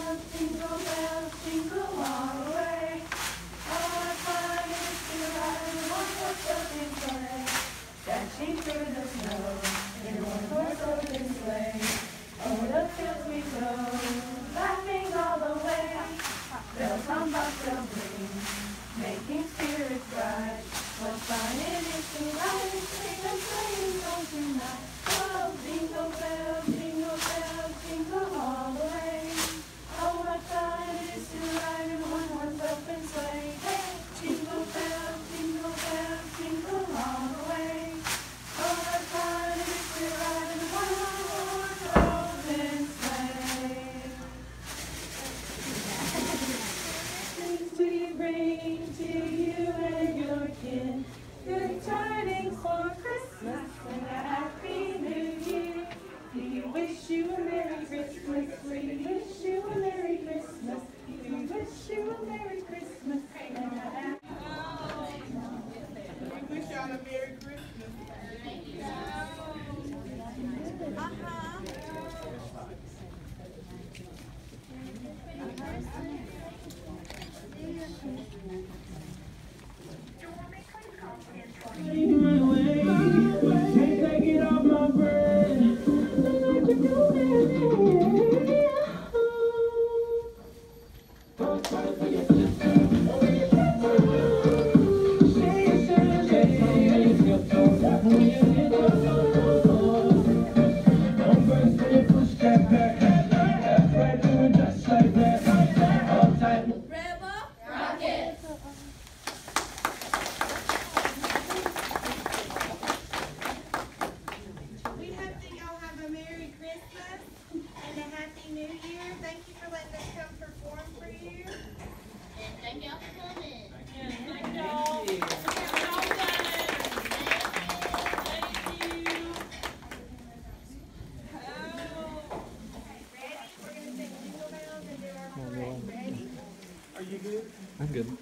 bells, jingle bells, jingle all the way. Amen. I'm good.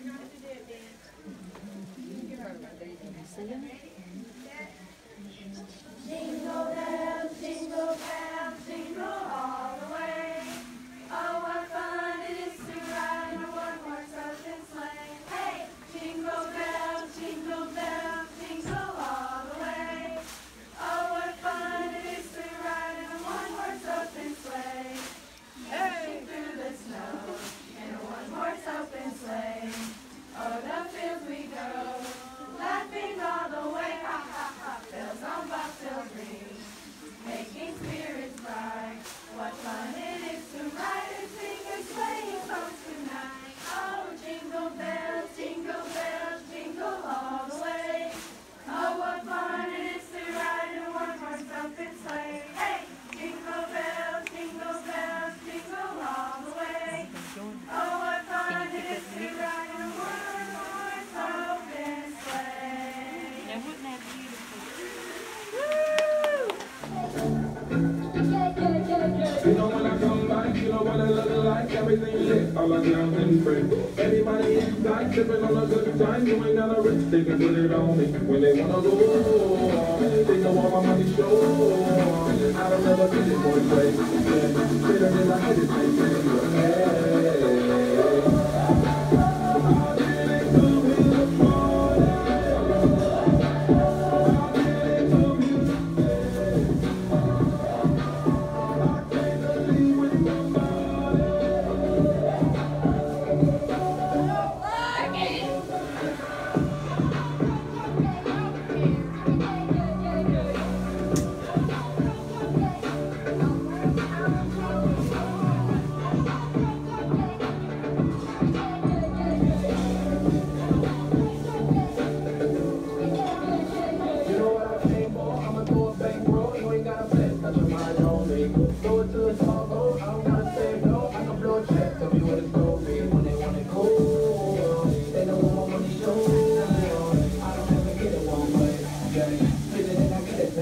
everything lit, all I clowns and friends. Anybody inside sipping on a good time, you ain't got a risk, they can put it on me. When they wanna go, on they know all my money show. I don't ever get it one place. Better than I had it, they say, hey.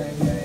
thing.